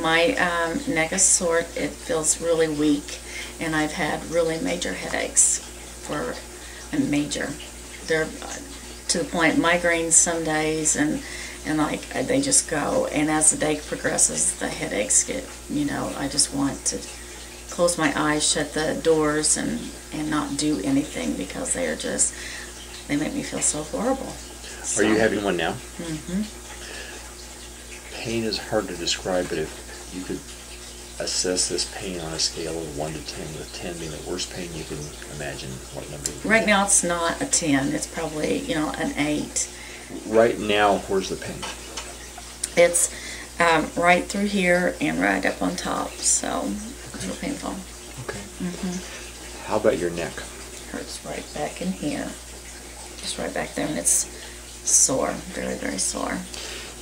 My um, neck is sore. It feels really weak, and I've had really major headaches for a major. They're uh, to the point migraines some days, and and like uh, they just go. And as the day progresses, the headaches get. You know, I just want to close my eyes, shut the doors, and and not do anything because they are just. They make me feel so horrible. Are you having one now? Mm-hmm. Pain is hard to describe, but if you could assess this pain on a scale of one to ten, with ten being the worst pain you can imagine, what number? Right now, it's not a 10. It's probably, you know, an 8. Right now, where's the pain? It's um, right through here and right up on top, so it's real painful. Okay. Mm-hmm. How about your neck? Hurts right back in here, just right back there, and it's sore, very, very sore.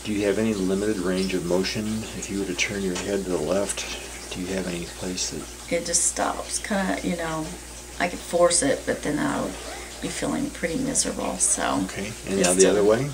Do you have any limited range of motion? If you were to turn your head to the left, do you have any place that, It just stops, kind of, you know, I could force it, but then I would be feeling pretty miserable, so. okay, and now the other way?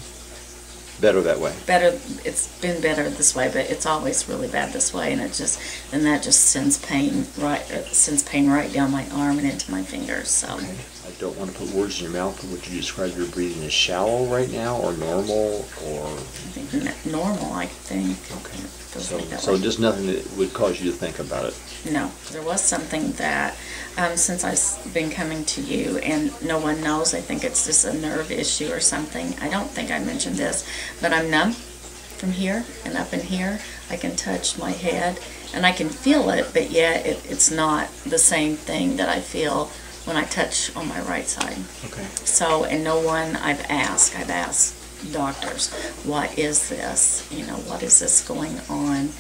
Better that way? Better, it's been better this way, but it's always really bad this way, and it just, and that just sends pain right, uh, sends pain right down my arm and into my fingers, so. Okay. I don't want to put words in your mouth, but would you describe your breathing as shallow right now, or normal, or? I think normal, I think. Okay. So, so way. just nothing that would cause you to think about it? No, there was something that, um, since I've been coming to you, and no one knows, I think it's just a nerve issue or something. I don't think I mentioned this, but I'm numb from here and up in here. I can touch my head and I can feel it, but yet it, it's not the same thing that I feel when I touch on my right side. Okay. So, and no one I've asked, I've asked doctors, what is this? You know, what is this going on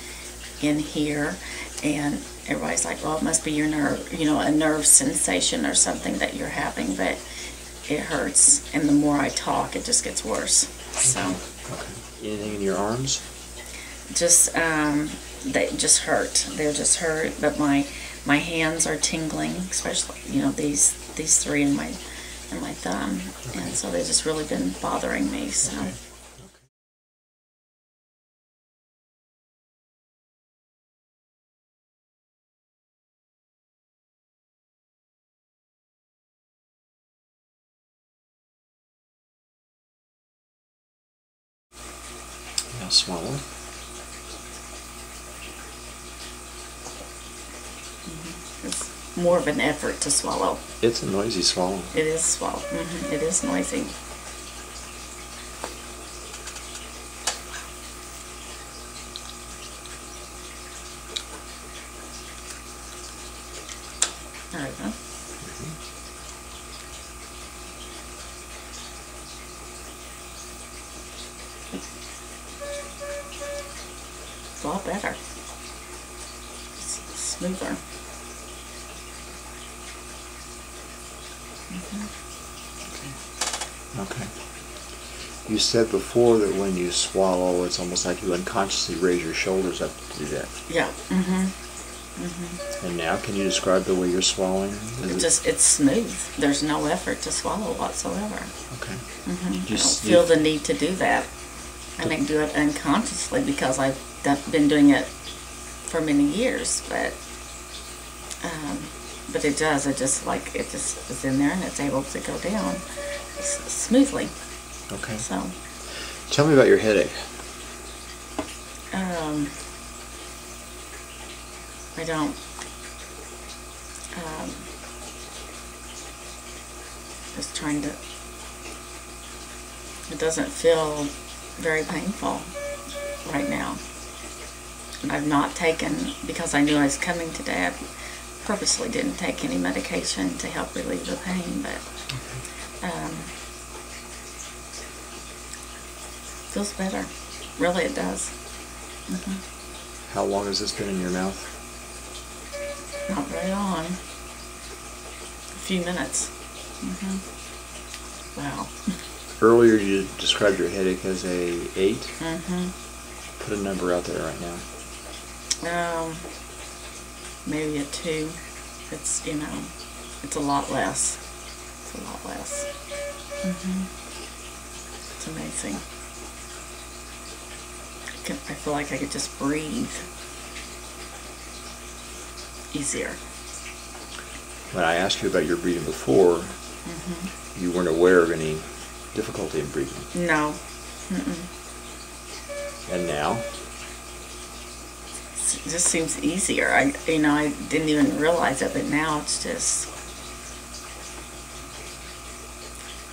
in here? And everybody's like, well, it must be your nerve, you know, a nerve sensation or something that you're having, but it hurts. And the more I talk, it just gets worse. So, Okay. Anything in your arms? just, um, they just hurt. They're just hurt, but my, my hands are tingling, especially, you know, these, these three in my, in my thumb. And so they've just really been bothering me, so. Okay. Now swallow. It's more of an effort to swallow. It's a noisy swallow. It is swallow. hmm It is noisy. There we go. It's a lot better. It's smoother. Okay. You said before that when you swallow, it's almost like you unconsciously raise your shoulders up to do that. Yeah. Mm-hmm. Mm-hmm. And now, can you describe the way you're swallowing? Is It it- just it's smooth. There's no effort to swallow whatsoever. Okay. Mm-hmm. I You don't s- feel the need to do that. I may do it unconsciously because I've done, been doing it for many years, but um, but it does. It just like it just is in there and it's able to go down s- smoothly. Okay. So Tell me about your headache. um, I don't. Um, just trying to. It doesn't feel very painful right now. I've not taken because I knew I was coming today. I purposely didn't take any medication to help relieve the pain, but um, feels better. Really, it does. How long has this been in your mouth? Not very long. A few minutes. hmm Wow. Earlier, you described your headache as a eight. hmm Put a number out there right now. Um, maybe a two. It's you know, it's a lot less. It's a lot less. hmm It's amazing. I, can, I feel like I could just breathe. easier. When I asked you about your breathing before, Mm-hmm. you weren't aware of any difficulty in breathing. No. Mm-mm. And now, It just seems easier. I, you know, I didn't even realize it, but now it's just,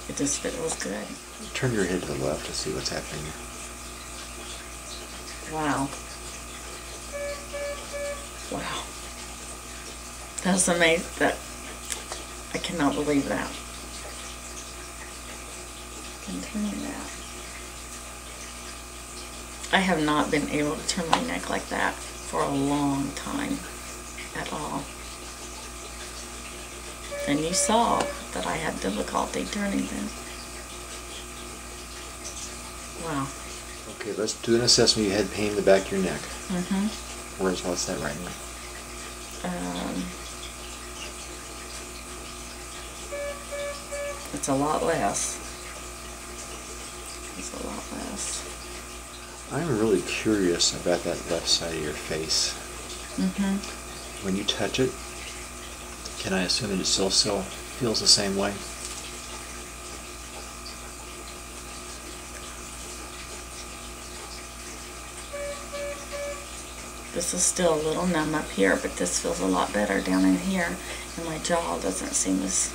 it just feels good. turn your head to the left to see what's happening. Wow. Wow. That's amazing. That I cannot believe that. Continue that. I have not been able to turn my neck like that for a long time at all. And you saw that I had difficulty turning them. Wow. Okay, let's do an assessment. You had pain in the back of your neck. Mm-hmm. Where's what's that right now? Um, it's a lot less. It's a lot less. I'm really curious about that left side of your face. Mm-hmm. When you touch it, can I assume that it still still feels the same way? This is still a little numb up here, but this feels a lot better down in here, and my jaw doesn't seem as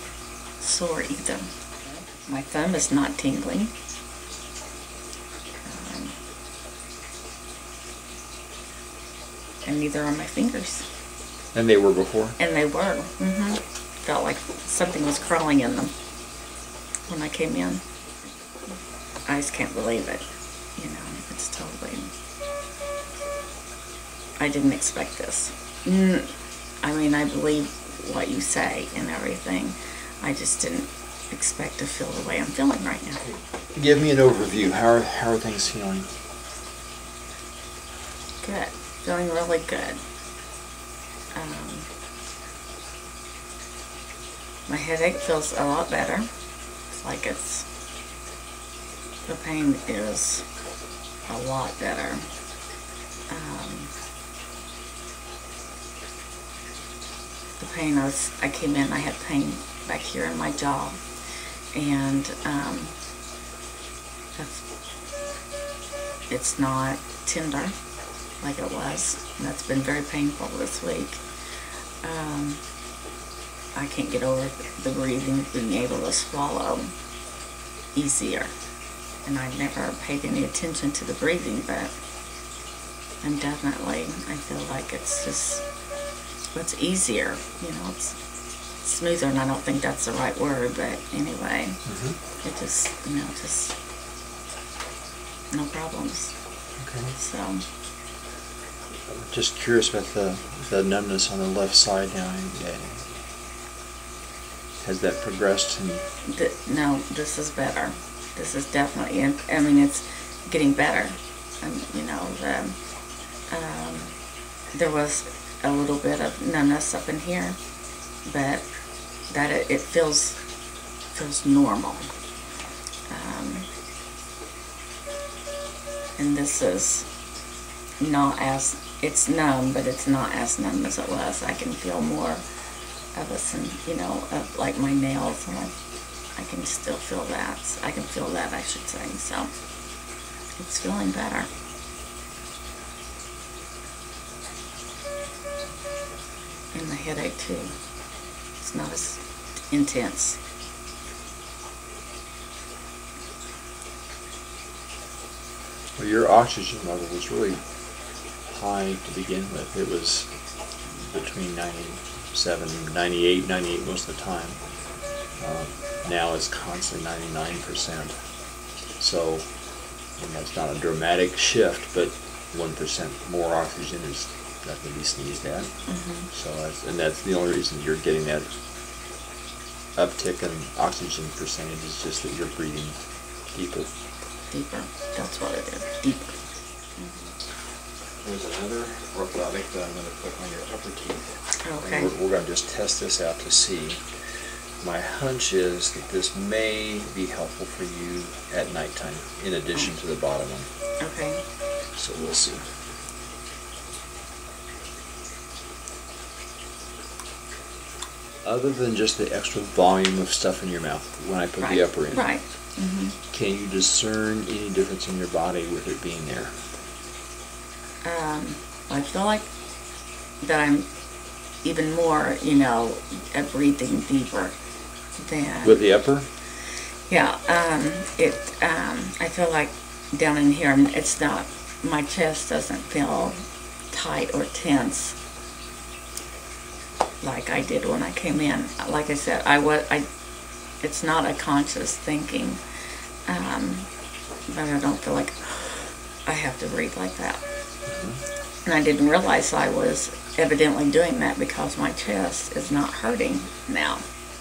sore either. My thumb is not tingling. And neither are my fingers. And they were before? And they were. Mm-hmm. Felt like something was crawling in them when I came in. I just can't believe it. You know, it's totally. I didn't expect this. Mm, I mean, I believe what you say and everything. I just didn't expect to feel the way I'm feeling right now. Give me an overview. How are, how are things feeling? Good. Feeling really good. Um, my headache feels a lot better. It's like it's, the pain is a lot better. Um, the pain I was, I came in, I had pain back here in my jaw. And, um, it's not tender like it was. And that's been very painful this week. Um, I can't get over the breathing, being able to swallow easier. And I never paid any attention to the breathing, but I'm definitely, I feel like it's just, it's easier, you know, it's smoother, and I don't think that's the right word, but anyway, Mm-hmm. it just, you know, just, no problems. Okay. So, Just curious about the, the numbness on the left side now. Has that progressed? And th- no, this is better. This is definitely, I mean, it's getting better. Um, you know, the, um, there was a little bit of numbness up in here, but that it, it feels feels normal. Um, and this is not as it's numb, but it's not as numb as it was. I can feel more of a, sen- you know, of like my nails, and I, I can still feel that. I can feel that, I should say. So it's feeling better. And the headache too. It's not as intense. well, your oxygen level was really high to begin with. It was between 97, 98, 98 most of the time. Uh, now it's constantly 99%. So, know, not a dramatic shift, but 1% more oxygen is nothing to be sneezed at. hmm So that's, and that's the only reason you're getting that uptick in oxygen percentage is just that you're breathing deeper. Deeper. That's what it is. Deeper. Another orthotic that I'm going to put on your upper teeth. Okay. We're, we're going to just test this out to see. My hunch is that this may be helpful for you at nighttime, in addition to the bottom one. Okay. So we'll see. Other than just the extra volume of stuff in your mouth when I put Right, the upper in, Right. hmm can you discern any difference in your body with it being there? Um, I feel like that I'm even more, you know, breathing deeper than. With the upper? Yeah, um, it, um, I feel like down in here, it's not, my chest doesn't feel tight or tense like I did when I came in. Like I said, I was, I, it's not a conscious thinking, um, but I don't feel like I have to breathe like that. And I didn't realize I was evidently doing that because my chest is not hurting now.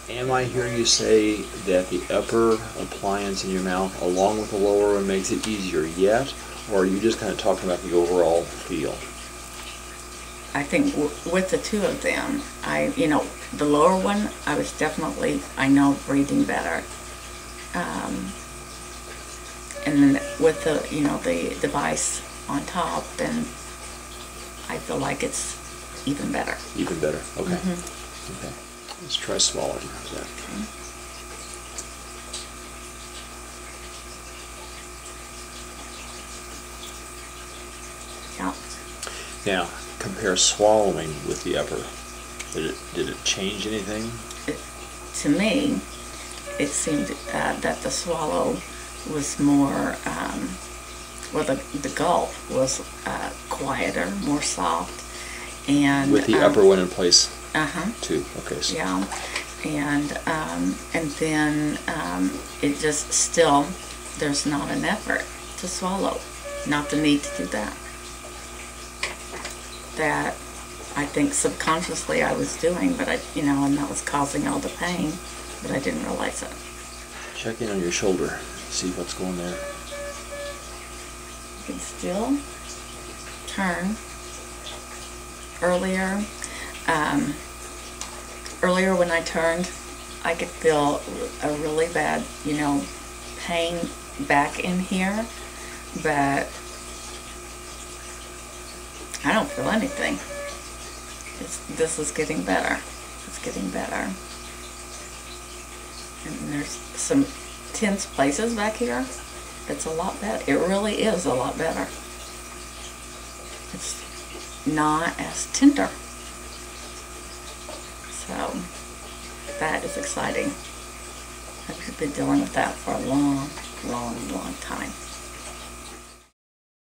Am I hearing you say that the upper appliance in your mouth, along with the lower one, makes it easier yet? Or are you just kind of talking about the overall feel? I think w- with the two of them, I, you know, the lower one, I was definitely, I know, breathing better. Um, and then with the, you know, the device on top, then I feel like it's even better. Even better. Okay. Okay. Let's try swallowing. How's that? Yeah. Now, compare swallowing with the upper. Did it, did it change anything? It, to me, it seemed uh, that the swallow was more, um, well, the, the gulp was uh, quieter, more soft, and With the um, upper one in place Uh huh. too. Okay. So Yeah, and um, and then um, it just still there's not an effort to swallow, not the need to do that. That I think subconsciously I was doing, but I you know, and that was causing all the pain, but I didn't realize it. check in on your shoulder. See what's going there. You can still turn earlier. Um, earlier when I turned, I could feel a really bad, you know, pain back in here, but I don't feel anything. It's, this is getting better. It's getting better. And there's some tense places back here. It's a lot better. It really is a lot better. It's not as tender. So that is exciting. I've been dealing with that for a long, long, long time.